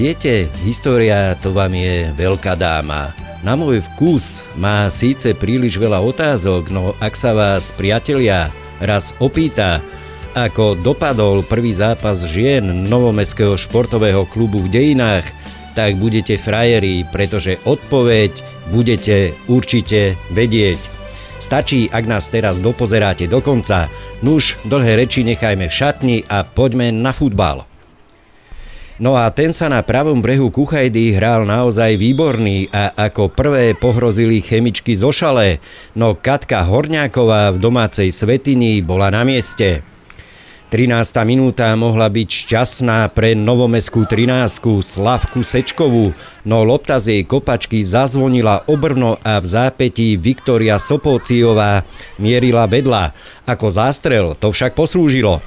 Viete, história to vám je veľká dáma. Na môj vkus má síce príliš veľa otázok, no ak sa vás priatelia raz opýta, ako dopadol prvý zápas žien Novomestského športového klubu v dejinách, tak budete frajeri, pretože odpoveď budete určite vedieť. Stačí, ak nás teraz dopozeráte do konca. Nuž, dlhé reči nechajme v šatni a poďme na futbal. No a ten sa na pravom brehu Kuchajdy hral naozaj výborný a ako prvé pohrozili chemičky zo šale, no Katka Horňáková v domácej svetini bola na mieste. 13. minúta mohla byť šťastná pre novomeskú 13 Slavku Sečkovú, no lopta z jej kopačky zazvonila obrno a v zápetí Viktoria Sopociová mierila vedľa. Ako zástrel to však poslúžilo.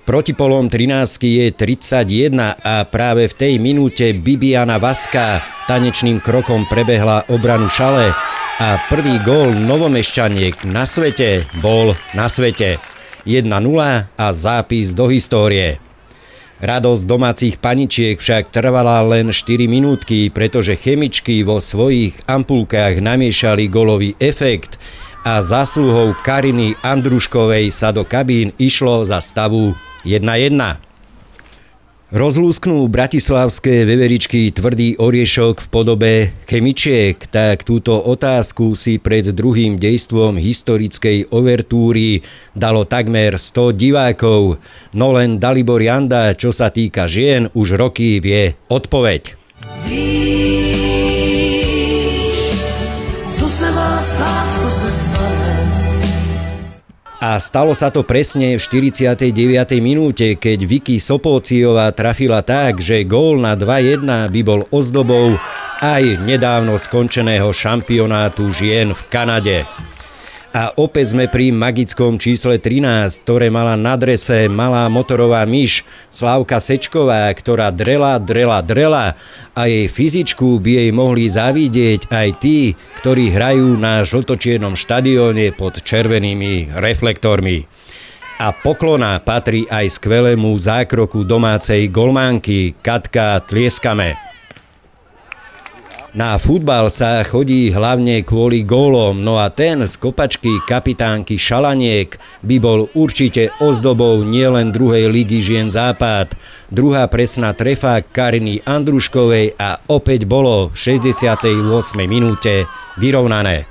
Protipolom 13 je 31 a práve v tej minúte Bibiana Vaska tanečným krokom prebehla obranu šale a prvý gól novomešťaniek na svete bol na svete. 1-0 a zápis do histórie. Radosť domácich paničiek však trvala len 4 minútky, pretože chemičky vo svojich ampulkách namiešali golový efekt a zásluhou Kariny Andruškovej sa do kabín išlo za stavu 1-1. Rozlúsknú bratislavské veveričky tvrdý oriešok v podobe chemičiek, tak túto otázku si pred druhým dejstvom historickej overtúry dalo takmer 100 divákov, no len Dalibor Janda, čo sa týka žien, už roky vie odpoveď. Víš, A stalo sa to presne v 49. minúte, keď Vicky Sopóciová trafila tak, že gól na 2-1 by bol ozdobou aj nedávno skončeného šampionátu žien v Kanade. A opäť sme pri magickom čísle 13, ktoré mala na drese malá motorová myš Slávka Sečková, ktorá drela, drela, drela a jej fyzičku by jej mohli zavidieť aj tí, ktorí hrajú na žltočiernom štadióne pod červenými reflektormi. A poklona patrí aj skvelému zákroku domácej golmánky Katka Tlieskame. Na futbal sa chodí hlavne kvôli gólom, no a ten z kopačky kapitánky Šalaniek by bol určite ozdobou nielen druhej ligy žien Západ. Druhá presná trefa Kariny Andruškovej a opäť bolo v 68. minúte vyrovnané.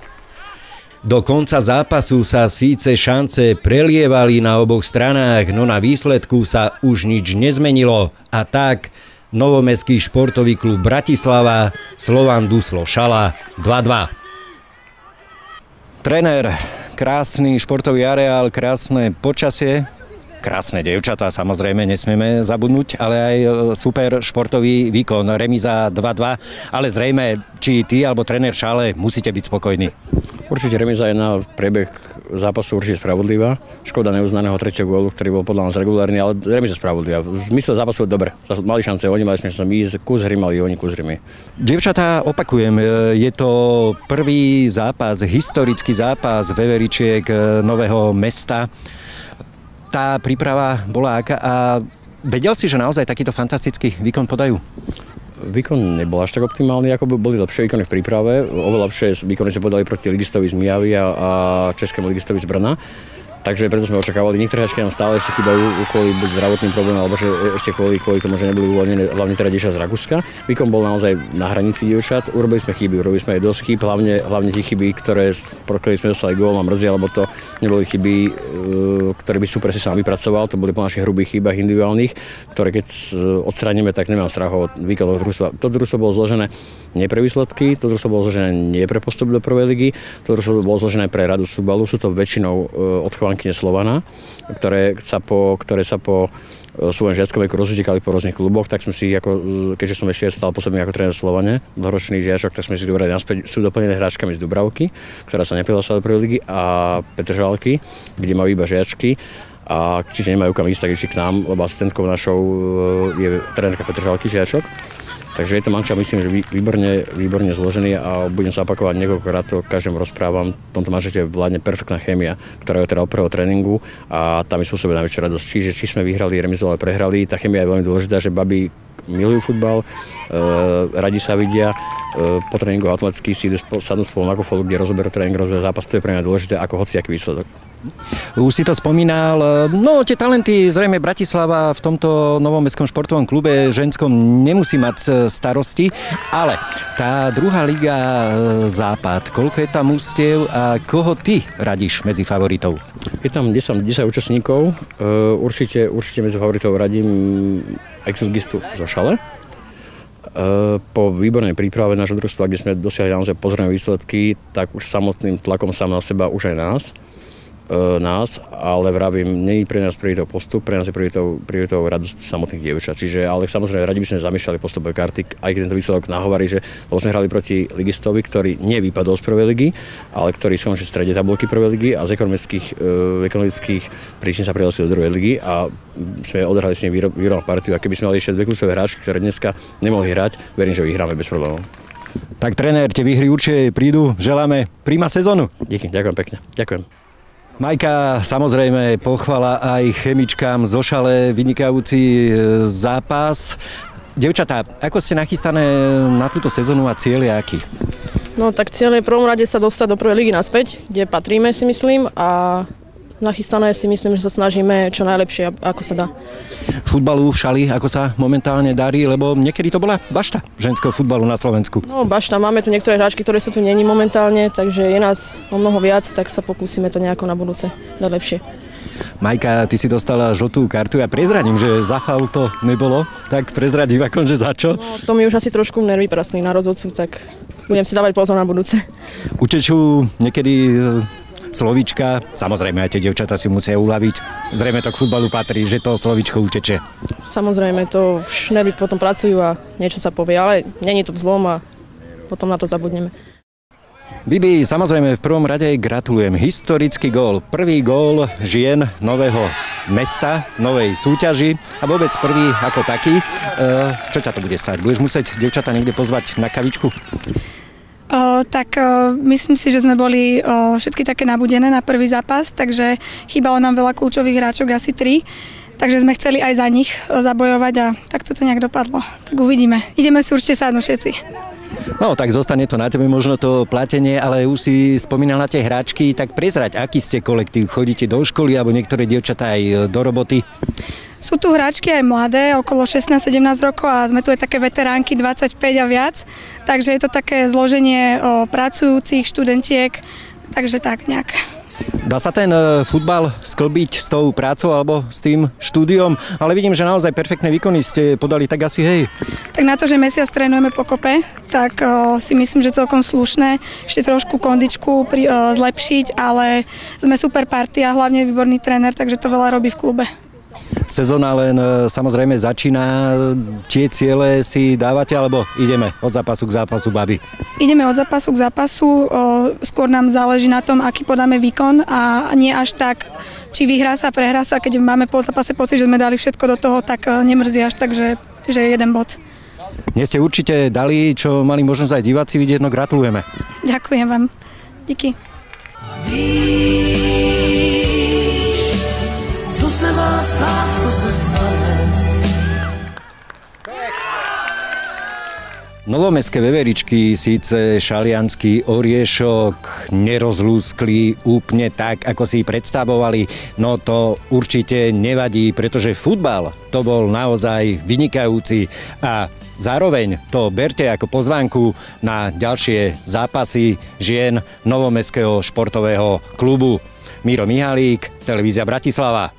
Do konca zápasu sa síce šance prelievali na oboch stranách, no na výsledku sa už nič nezmenilo a tak Novomestský športový klub Bratislava, Slovan Duslo Šala 2-2. Trenér, krásny športový areál, krásne počasie, krásne devčatá, samozrejme, nesmieme zabudnúť, ale aj e, super športový výkon, remiza 2-2, ale zrejme, či ty alebo tréner Šale musíte byť spokojní. Určite remiza je na priebeh zápasu určite spravodlivá. Škoda neuznaného tretieho gólu, ktorý bol podľa nás regulárny, ale remiza spravodlivá. V zmysle zápasu je dobre. Mali šance, oni mali šance my, kus hry mali oni, kus hry my. Dievčatá, opakujem, e, je to prvý zápas, historický zápas Veveričiek e, Nového mesta. Tá príprava bola aká a vedel si, že naozaj takýto fantastický výkon podajú? Výkon nebol až tak optimálny, ako boli lepšie výkony v príprave. Oveľa lepšie výkony sa podali proti ligistovi z Mijavy a, a českému ligistovi z Brna. Takže preto sme očakávali. Niektoré hračky nám stále ešte chýbajú kvôli buď zdravotným problémom, alebo že ešte kvôli, kvôli tomu, že neboli uvoľnené, hlavne teda dievčat z Rakúska. Výkon bol naozaj na hranici dievčat. Urobili sme chyby, urobili sme aj dosť chyb, hlavne, hlavne tie chyby, ktoré, pro ktoré sme dostali gól, ma mrzia, lebo to neboli chyby, e, ktoré by super si sám vypracoval, to boli po našich hrubých chybách individuálnych, ktoré keď odstránime, tak nemám strach o výkon družstva. To družstvo bolo zložené nie pre výsledky, to družstvo bolo zložené nie pre postup do prvej ligy, to družstvo bolo zložené pre radu Subalu, sú to väčšinou e, odchovankyne Slovana, ktoré sa po, ktoré sa po e, svojom žiackom veku rozutekali po rôznych kluboch, tak sme si, ako, keďže som ešte stal pôsobný ako tréner Slovane, dlhoročný žiačok, tak sme si vybrali naspäť, sú doplnené hráčkami z Dubravky, ktorá sa neprihlásila do prvej ligy a Petržalky, kde majú iba žiačky. A čiže nemajú kam ísť, tak išli k nám, lebo asistentkou našou e, je trénerka Petržalky žiačok Takže je to manča, myslím, že výborne, výborne zložený a budem sa opakovať niekoľkokrát, to každému rozprávam. V tomto manžete vládne perfektná chémia, ktorá je teda od prvého tréningu a tam je spôsobí najväčšia radosť. Čiže či sme vyhrali, remizovali, prehrali, tá chémia je veľmi dôležitá, že baby milujú futbal, radi sa vidia, po tréningu atletický si sadnú spolu na kofolu, kde rozoberú tréning, rozoberú zápas, to je pre mňa dôležité ako hociaký výsledok. Už si to spomínal, no tie talenty zrejme Bratislava v tomto novom mestskom športovom klube ženskom nemusí mať starosti, ale tá druhá liga Západ, koľko je tam ústiev a koho ty radíš medzi favoritov? Je tam 10, 10 účastníkov, určite, určite medzi favoritov radím exorgistu zo Šale, po výbornej príprave nášho družstva, kde sme dosiahli naozaj pozorné výsledky, tak už samotným tlakom sám na seba už aj nás. E, nás, ale vravím, nie je pre nás prioritou postup, pre nás je prioritou, prioritou radosť samotných dievčat. Čiže, ale samozrejme, radi by sme zamýšľali postupové karty, aj keď tento výsledok nahovorí, že sme hrali proti ligistovi, ktorý nevypadol z prvej ligy, ale ktorý skončil v strede tabulky prvej ligy a z ekonomických, e, ekonomických príčin sa prihlásil do druhej ligy a sme odohrali s ním výrovnú partiu. A keby sme mali ešte dve kľúčové hráčky, ktoré dneska nemohli hrať, verím, že vyhráme bez problémov. Tak tréner, tie výhry určite prídu. Želáme príma sezónu. Díky, ďakujem pekne. Ďakujem. Majka, samozrejme pochvala aj chemičkám zo šale, vynikajúci e, zápas. Devčatá, ako ste nachystané na túto sezónu a cieľ je aký? No tak cieľ je prvom rade sa dostať do prvej ligy naspäť, kde patríme si myslím a nachystané si myslím, že sa snažíme čo najlepšie, ako sa dá. Futbalu v šali, ako sa momentálne darí, lebo niekedy to bola bašta ženského futbalu na Slovensku. No bašta, máme tu niektoré hráčky, ktoré sú tu není momentálne, takže je nás o mnoho viac, tak sa pokúsime to nejako na budúce dať lepšie. Majka, ty si dostala žltú kartu a ja prezradím, že za faul to nebolo, tak prezradím akonže za čo? No, to mi už asi trošku nervy prasli na rozhodcu, tak budem si dávať pozor na budúce. Utečú niekedy slovička. Samozrejme, aj tie devčata si musia uľaviť. Zrejme to k futbalu patrí, že to slovičko uteče. Samozrejme, to už nervy potom pracujú a niečo sa povie, ale není to vzlom a potom na to zabudneme. Bibi, samozrejme v prvom rade gratulujem. Historický gól. Prvý gól žien nového mesta, novej súťaži a vôbec prvý ako taký. E, čo ťa to bude stať? Budeš musieť devčata niekde pozvať na kavičku? Tak o, myslím si, že sme boli o, všetky také nabudené na prvý zápas, takže chýbalo nám veľa kľúčových hráčok, asi tri. Takže sme chceli aj za nich zabojovať a tak to nejak dopadlo. Tak uvidíme. Ideme si určite sadnúť všetci. No, tak zostane to na tebe možno to platenie, ale už si spomínal na tie hráčky, tak prezrať, aký ste kolektív? Chodíte do školy alebo niektoré dievčatá aj do roboty? Sú tu hráčky aj mladé, okolo 16-17 rokov a sme tu aj také veteránky 25 a viac, takže je to také zloženie pracujúcich študentiek, takže tak nejak. Dá sa ten e, futbal sklbiť s tou prácou alebo s tým štúdiom, ale vidím, že naozaj perfektné výkony ste podali, tak asi hej. Tak na to, že mesiac trénujeme pokope, tak o, si myslím, že celkom slušné. Ešte trošku kondičku pri, o, zlepšiť, ale sme super partia, hlavne výborný tréner, takže to veľa robí v klube. Sezóna len e, samozrejme začína. Tie ciele si dávate, alebo ideme od zápasu k zápasu, baby? Ideme od zápasu k zápasu. Skôr nám záleží na tom, aký podáme výkon a nie až tak, či vyhrá sa, prehrá sa. Keď máme po zápase pocit, že sme dali všetko do toho, tak e, nemrzí až tak, že, že je jeden bod. Dnes ste určite dali, čo mali možnosť aj diváci vidieť, no gratulujeme. Ďakujem vám. Díky. Novomestské veveričky síce šalianský oriešok nerozlúskli úplne tak, ako si predstavovali, no to určite nevadí, pretože futbal to bol naozaj vynikajúci a zároveň to berte ako pozvánku na ďalšie zápasy žien Novomestského športového klubu. Miro Mihalík, Televízia Bratislava.